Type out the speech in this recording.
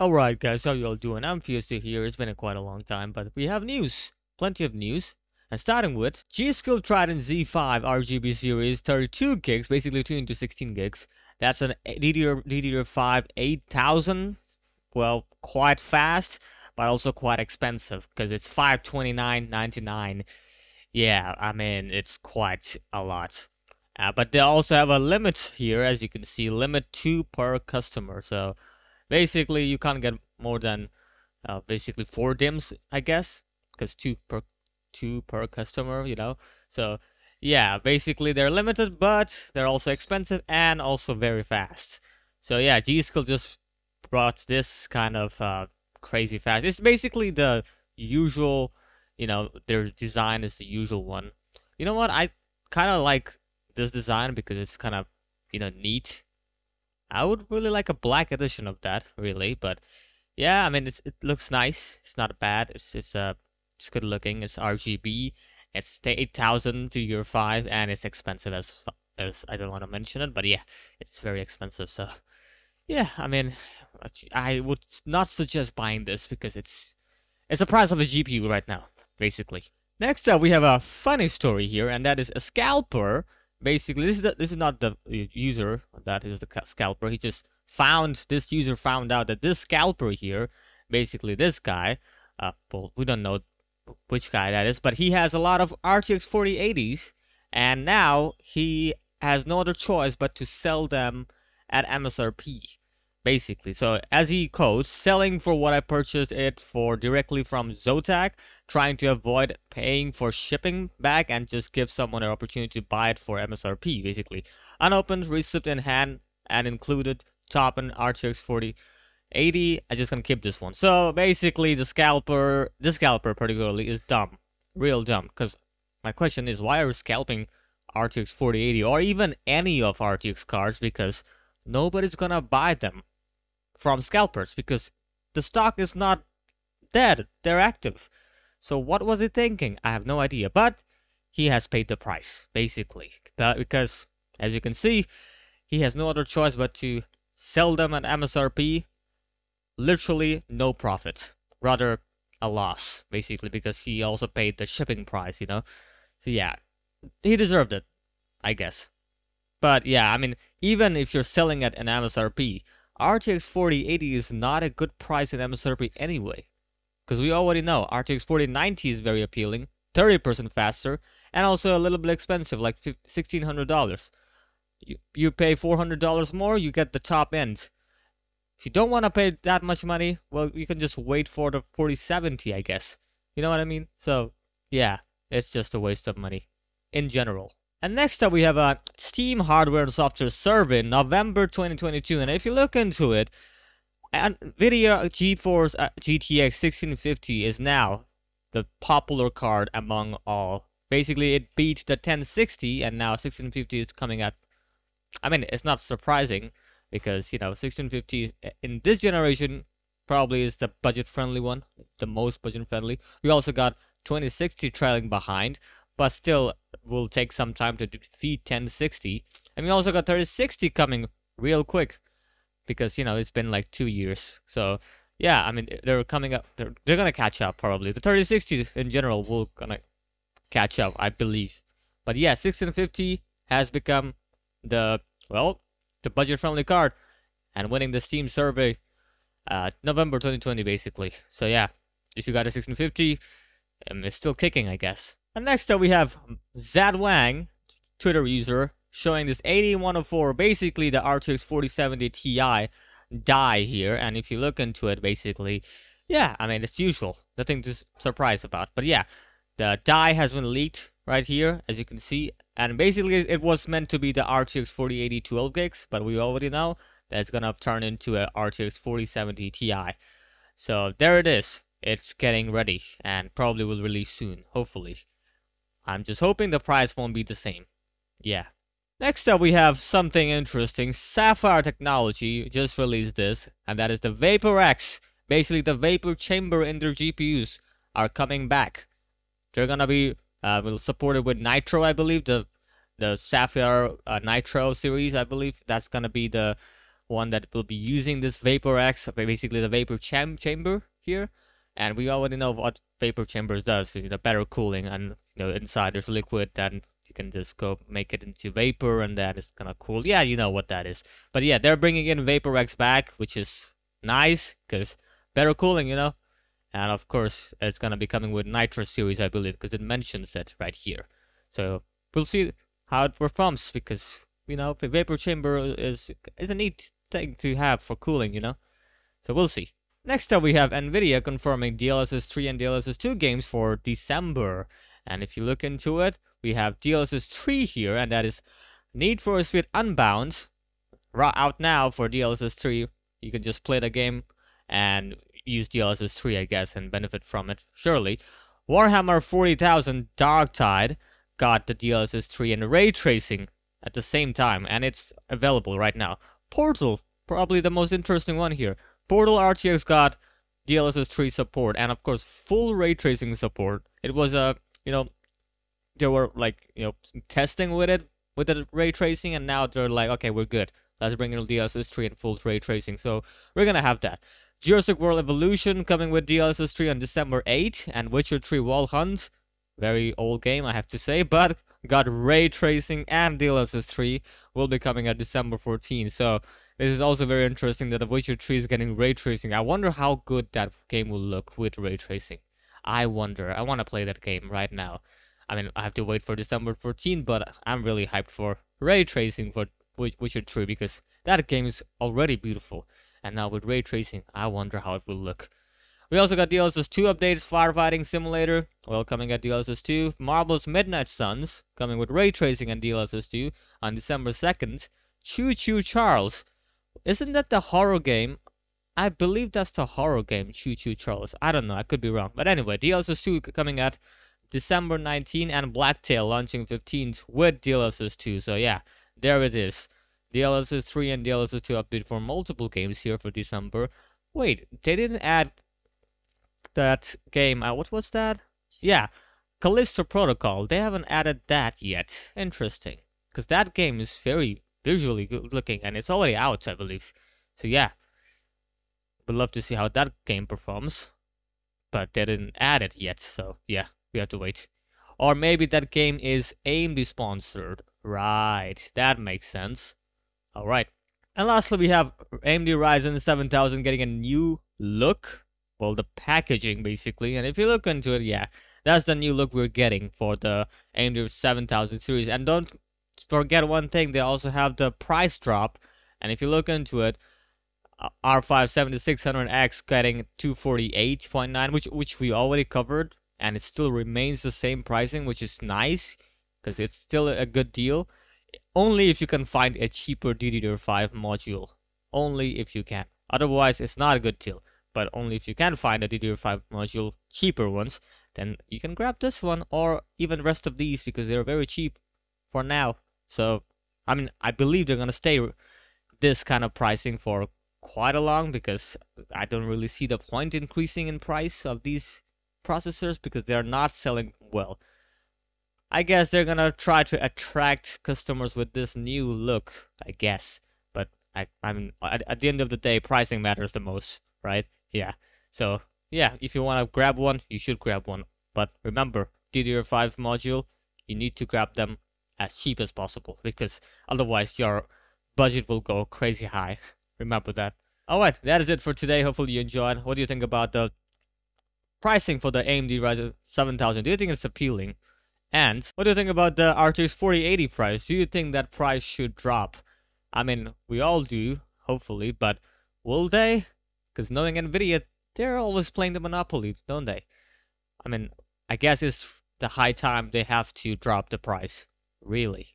Alright guys, how y'all doing? I'm Fiesta here, it's been a quite a long time, but we have news. Plenty of news. And starting with, G.Skill Trident Z5 RGB series, 32 gigs, basically 2 into 16 gigs. That's an DDR, DDR5 8000. Well, quite fast, but also quite expensive, because it's 529.99. Yeah, I mean, it's quite a lot. Uh, but they also have a limit here, as you can see, limit 2 per customer, so basically you can't get more than uh, basically four DIMMs, I guess, because two per two per customer, you know. So yeah, basically they're limited, but they're also expensive and also very fast. So yeah, G.Skill just brought this kind of uh, crazy fast. It's basically the usual, you know, their design is the usual one. You know what? I kind of like this design because it's kind of, you know, neat I would really like a black edition of that, really. But yeah, I mean, it looks nice. It's not bad. It's it's uh, it's good looking. It's RGB. It's 8000 DDR5, and it's expensive as as I don't want to mention it, but yeah, it's very expensive. So yeah, I mean, I would not suggest buying this because it's it's the price of a GPU right now, basically. Next up, we have a funny story here, and that is a scalper basically this is the, this is not the user that is the scalper. He just found this user found out that this scalper here basically this guy uh well we don't know which guy that is but he has a lot of RTX 4080s and now he has no other choice but to sell them at MSRP basically. So as he codes, selling for what I purchased it for directly from Zotac, trying to avoid paying for shipping back and just give someone an opportunity to buy it for MSRP, basically. Unopened, receipt in hand, and included top and RTX 4080. I just gonna keep this one. So basically, the scalper, this scalper particularly, is dumb, real dumb. Because my question is, why are you scalping RTX 4080 or even any of RTX cards? Because nobody's gonna buy them from scalpers because the stock is not dead, they're active. So what was he thinking? I have no idea, but he has paid the price, basically. Because, as you can see, he has no other choice but to sell them at MSRP, literally no profit, rather a loss, basically, because he also paid the shipping price, you know? So yeah, he deserved it, I guess. But yeah, I mean, even if you're selling at an MSRP, RTX 4080 is not a good price in MSRP anyway. Because we already know RTX 4090 is very appealing, 30% faster, and also a little bit expensive, like $1,600. You, you pay $400 more, you get the top end. If you don't want to pay that much money, well, you can just wait for the 4070, I guess. You know what I mean? So, yeah, it's just a waste of money. In general. And next up we have a Steam hardware and software survey in November 2022 and if you look into it, NVIDIA GeForce uh, GTX 1650 is now the popular card among all. Basically it beat the 1060 and now 1650 is coming at I mean it's not surprising because you know 1650 in this generation probably is the budget friendly one, the most budget friendly. We also got 2060 trailing behind, but still will take some time to defeat 1060. And we also got 3060 coming real quick because, you know, it's been like two years. So, yeah, I mean, they're coming up. They're, they're gonna catch up probably. The 3060s in general will gonna catch up, I believe. But yeah, 1650 has become the, well, the budget-friendly card and winning the Steam survey uh, November 2020, basically. So yeah, if you got a 1650, um, it's still kicking, I guess. And next up we have Zed Wang, Twitter user, showing this AD104, basically the RTX 4070 Ti die here. And if you look into it, basically, yeah, I mean, it's usual. Nothing to surprise about. But yeah, the die has been leaked right here, as you can see. And basically, it was meant to be the RTX 4080 12 gigs, but we already know that it's gonna turn into a RTX 4070 Ti. So there it is. It's getting ready and probably will release soon, hopefully. I'm just hoping the price won't be the same. Yeah. Next up we have something interesting. Sapphire Technology just released this, and that is the Vapor X. Basically the vapor chamber in their GPUs are coming back. They're gonna be uh, supported with Nitro, I believe, the the Sapphire uh, Nitro series, I believe. That's gonna be the one that will be using this Vapor X, basically the vapor cham chamber here. And we already know what vapor chambers does, you know, better cooling and you know inside there's liquid then you can just go make it into vapor and that is gonna cool. Yeah, you know what that is. But yeah, they're bringing in Vapor X back, which is nice because better cooling, you know. And of course, it's gonna be coming with Nitro series, I believe, because it mentions it right here. So we'll see how it performs because you know the vapor chamber is is a neat thing to have for cooling, you know. So we'll see. Next up, we have Nvidia confirming DLSS 3 and DLSS 2 games for December. And if you look into it, we have DLSS 3 here, and that is Need for Speed Unbound. Out now for DLSS 3. You can just play the game and use DLSS 3, I guess, and benefit from it, surely. Warhammer 40,000 Darktide got the DLSS 3 and ray tracing at the same time, and it's available right now. Portal, probably the most interesting one here. Portal RTX got DLSS 3 support, and of course, full ray tracing support. It was a, you know, they were like, you know, testing with it, with the ray tracing, and now they're like, okay, we're good. Let's bring in DLSS 3 and full ray tracing. So we're gonna have that. Jurassic World Evolution coming with DLSS 3 on December 8, and Witcher 3 Wild Hunt, very old game I have to say, but got ray tracing and DLSS 3 will be coming at December 14. So this is also very interesting that The Witcher 3 is getting ray tracing. I wonder how good that game will look with ray tracing. I wonder. I want to play that game right now. I mean, I have to wait for December 14, but I'm really hyped for ray tracing for Witcher 3 because that game is already beautiful. And now with ray tracing, I wonder how it will look. We also got DLSS 2 updates, Firefighting Simulator, well, coming at DLSS 2. Marvel's Midnight Suns, coming with ray tracing and DLSS 2 on December 2nd. Choo Choo Charles, isn't that the horror game? I believe that's the horror game, Choo Choo Charles. I don't know, I could be wrong. But anyway, DLSS 2 coming out December 19 and Blacktail launching 15th with DLSS 2. So yeah, there it is. DLSS 3 and DLSS 2 update for multiple games here for December. Wait, they didn't add that game. Uh, what was that? Yeah, Callisto Protocol. They haven't added that yet. Interesting. Because that game is very visually good looking and it's already out, I believe. So yeah, would love to see how that game performs. But they didn't add it yet, so yeah, we have to wait. Or maybe that game is AMD sponsored. Right, that makes sense. Alright. And lastly, we have AMD Ryzen 7000 getting a new look. Well, the packaging, basically. And if you look into it, yeah, that's the new look we're getting for the AMD 7000 series. And don't forget one thing, they also have the price drop. And if you look into it, uh, R5 7600X getting 248.9, which which we already covered, and it still remains the same pricing, which is nice because it's still a good deal. Only if you can find a cheaper DDR5 module. Only if you can. Otherwise, it's not a good deal. But only if you can find a DDR5 module, cheaper ones, then you can grab this one or even rest of these because they're very cheap for now. So, I mean, I believe they're gonna stay this kind of pricing for quite a long because I don't really see the point increasing in price of these processors because they're not selling well. I guess they're gonna try to attract customers with this new look, I guess. But I, I mean, at, at the end of the day, pricing matters the most, right? Yeah. So yeah, if you wanna grab one, you should grab one. But remember, DDR5 module, you need to grab them as cheap as possible because otherwise your budget will go crazy high. remember that. Alright, that is it for today. Hopefully you enjoyed. What do you think about the pricing for the AMD Ryzen 7000? Do you think it's appealing? And what do you think about the RTX 4080 price? Do you think that price should drop? I mean, we all do, hopefully, but will they? Because knowing Nvidia, they're always playing the monopoly, don't they? I mean, I guess it's the high time they have to drop the price. Really.